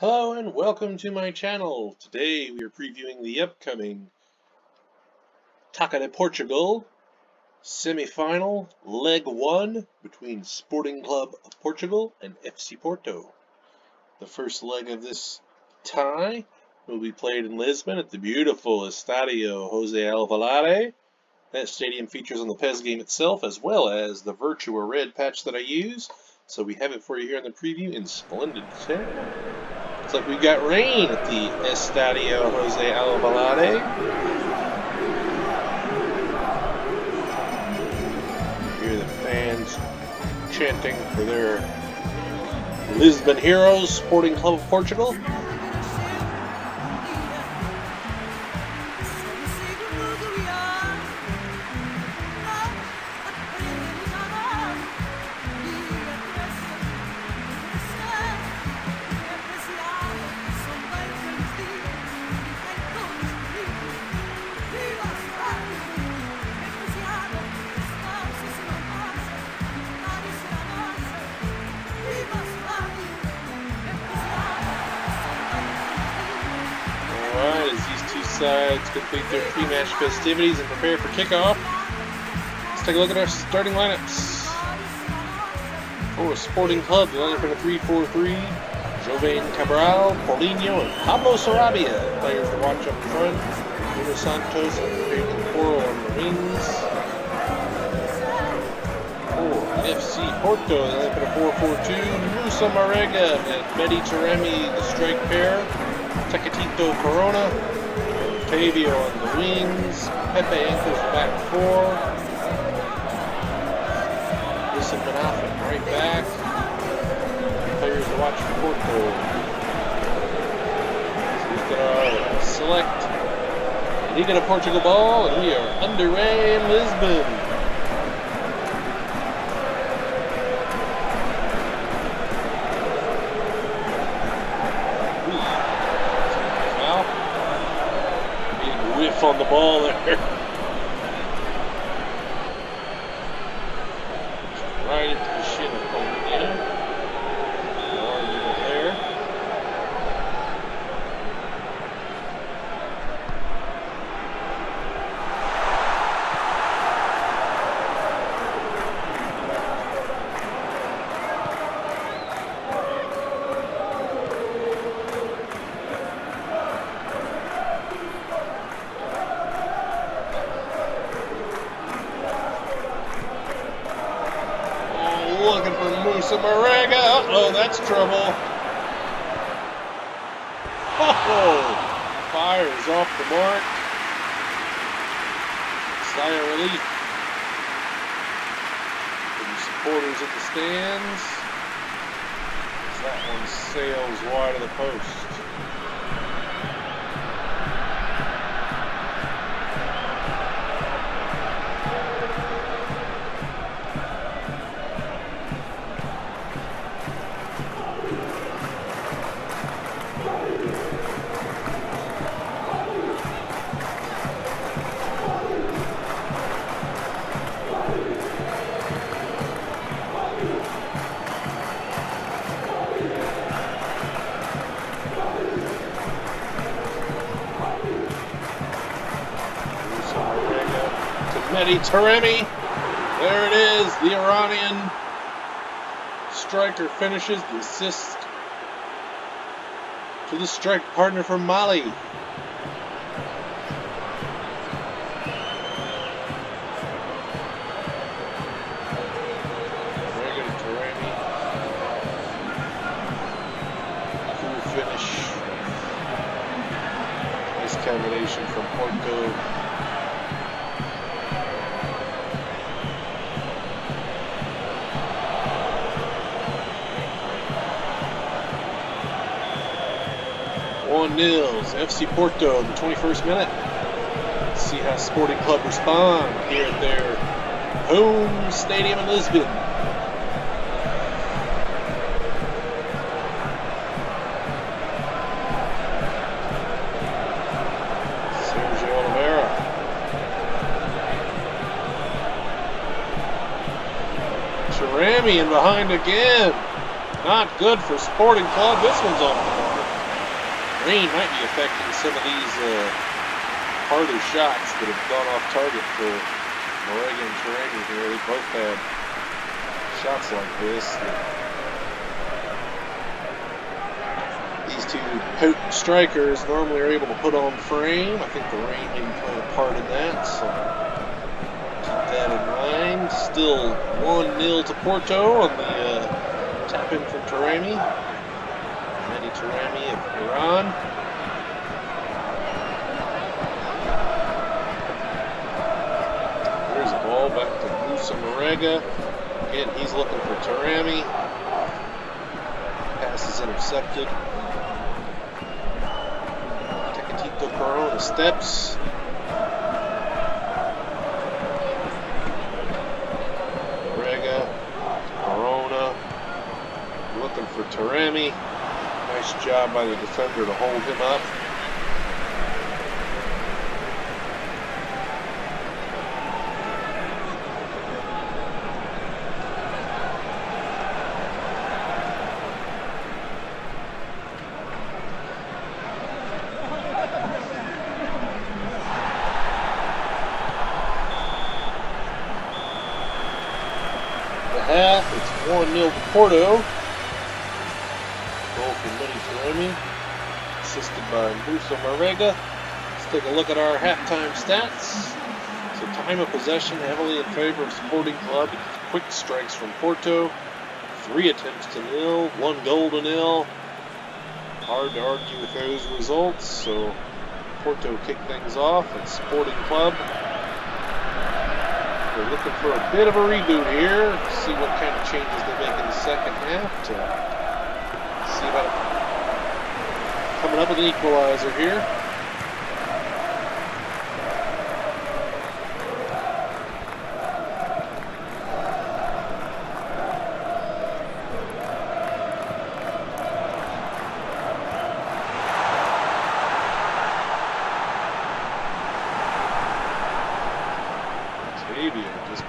Hello and welcome to my channel. Today we are previewing the upcoming Taça de Portugal semi-final leg 1 between Sporting Club of Portugal and FC Porto. The first leg of this tie will be played in Lisbon at the beautiful Estadio Jose Alvalade. That stadium features on the PES game itself as well as the Virtuared patch that I use. So we have it for you here in the preview in splendid sound. Looks like we've got rain at the Estadio Jose Alvalade. Hear the fans chanting for their Lisbon Heroes Sporting Club of Portugal. Sides complete their pre-match festivities and prepare for kickoff, let's take a look at our starting lineups. For Sporting Club, the lineup in a 3-4-3, Jovane Cabral, Paulinho, and Pablo Sarabia. Players to watch up front, Nuno Santos and Pedro Porro on the wings. FC Porto, the lineup in a 4-4-2, Musa Marega and Mehdi Taremi, the strike pair. Tecatito Corona, Octavio on the wings, Pepe anchors the back four, Wilson Manafa right back. Players to watch for Porto. We've got our select Liga de Portugal ball, and we are underway in Lisbon. On the ball there. Oh, that's trouble. Oh, fires off the mark. Sigh of relief. The supporters at the stands. As that one sails wide of the post. Mehdi Taremi. There it is. The Iranian striker finishes the assist to the strike partner from Mali. Cool finish. Nice combination from Porto. Nils. FC Porto the 21st minute. Let's see how Sporting Club respond here at their home stadium in Lisbon. Sergio in behind again. Not good for Sporting Club. This one's mark. Rain might be affecting some of these uh, harder shots that have gone off target for Marega and Taremi here. They both had shots like this. These two potent strikers normally are able to put on frame. I think the rain maybe played a part in that, so keep that in mind. Still 1-0 to Porto on the uh, tap in from Taremi. Taremi of Iran. There's a ball back to Musa Marega. Again, he's looking for Taremi. Pass is intercepted. Tecatito Corona steps. Marega, Corona, looking for Taremi. Nice job by the defender to hold him up. half. It's 1 0 to Porto. For Mehdi Taremi, assisted by Musa Marega. Let's take a look at our halftime stats. So, time of possession heavily in favor of Sporting Club. Quick strikes from Porto. Three attempts to nil, one goal to nil. Hard to argue with those results. So, Porto kick things off at Sporting Club. We're looking for a bit of a reboot here. See what kind of changes they make in the second half to see about coming up with an equalizer here.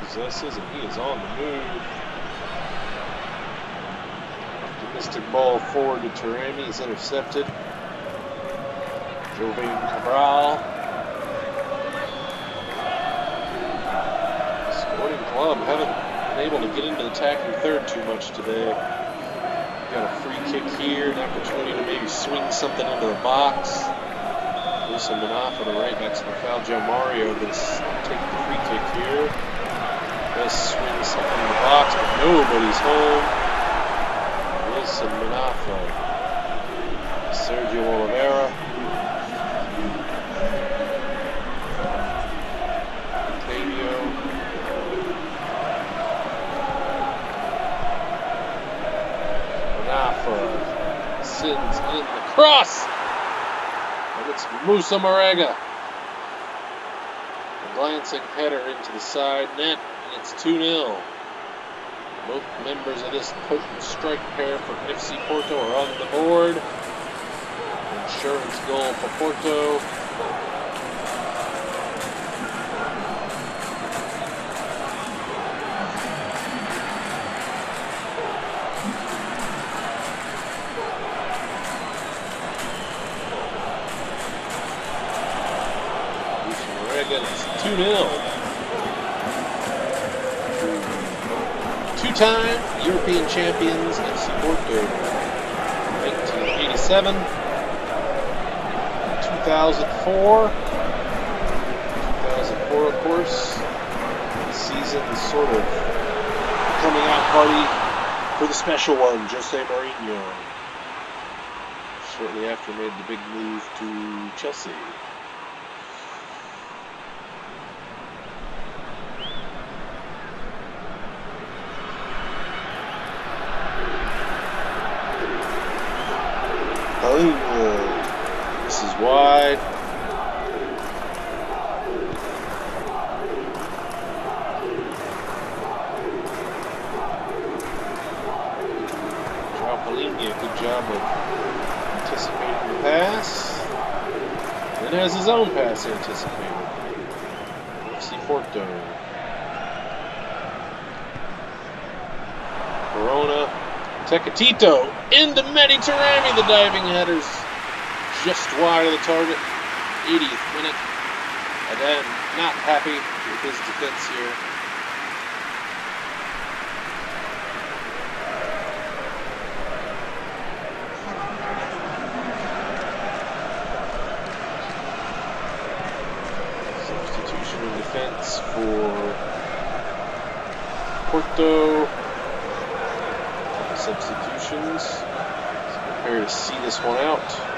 Possesses and he is on the move. Optimistic ball forward to Taremi. He's intercepted. Jovane Cabral. Sporting Club haven't been able to get into the attacking third too much today. Got a free kick here, an opportunity to maybe swing something into the box. Manafa, the right next to the foul. João Mário that's taking the free kick here. Does swing something in the box, but nobody's home. Wilson Manafa. Sergio Oliveira. Manafa sends in the cross. And it's Musa Marega. A glancing header into the side net, and it's 2 0. Both members of this potent strike pair for FC Porto are on the board. Insurance goal for Porto. Champions FC Porto, 1987, 2004, 2004 of course. Season sort of coming out party for the special one, Jose Mourinho. Shortly after made the big move to Chelsea. Oh, this is wide. Joao Palhinha, good job of anticipating the pass. Then has his own pass anticipated. FC Porto. Corona. Tecatito into Taremi, the diving headers. Just wide of the target. 80th minute. And then not happy with his defense here. Substitution in defense for Porto. Substitutions. Prepare to see this one out.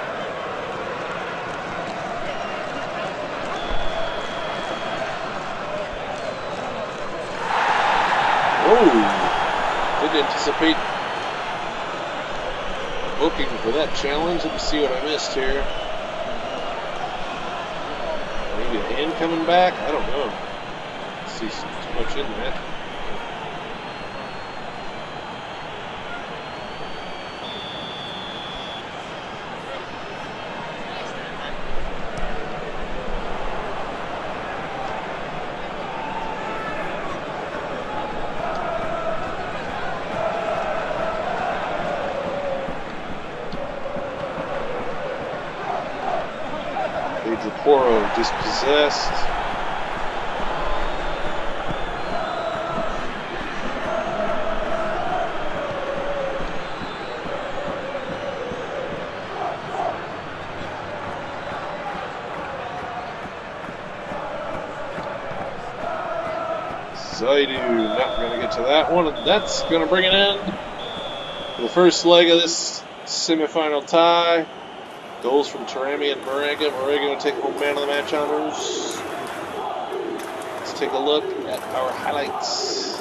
Oh! Didn't anticipate booking for that challenge. Let me see what I missed here. Maybe a hand coming back? I don't know. see too much in that. Porro dispossessed. Zaidu, not going to get to that one. That's going to bring an end to the first leg of this semifinal tie. Goals from Taremi and Marega. Marega to take home man of the match honors. Let's take a look at our highlights.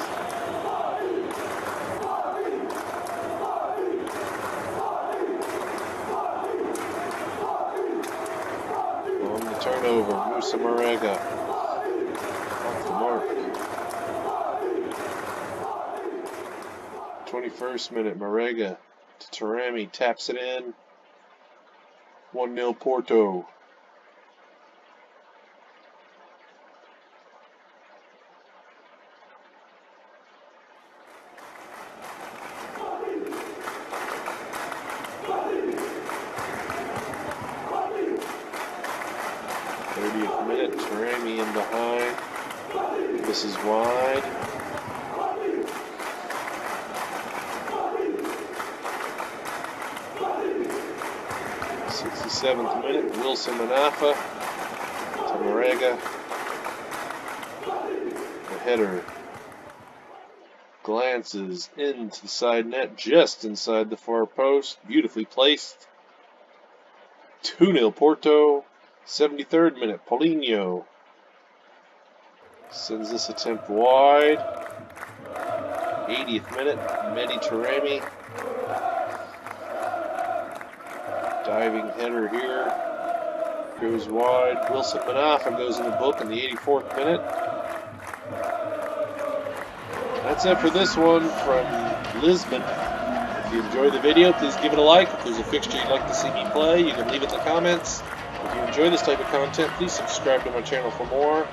On the turnover, Musa Marega. Off the mark. 21st minute, Marega to Taremi, taps it in. 1 0 Porto. Thirtieth minute, Taremi in behind. This is wide. 67th minute, Wilson Manafa to Marega. The header glances into the side net, just inside the far post, beautifully placed. 2-0 Porto, 73rd minute, Paulinho sends this attempt wide. 80th minute, Mehdi Taremi Diving header here. Goes wide. Wilson Manafa goes in the book in the 84th minute. That's it for this one from Lisbon. If you enjoyed the video, please give it a like. If there's a fixture you'd like to see me play, you can leave it in the comments. If you enjoy this type of content, please subscribe to my channel for more.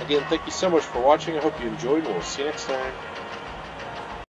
Again, thank you so much for watching. I hope you enjoyed, and we'll see you next time.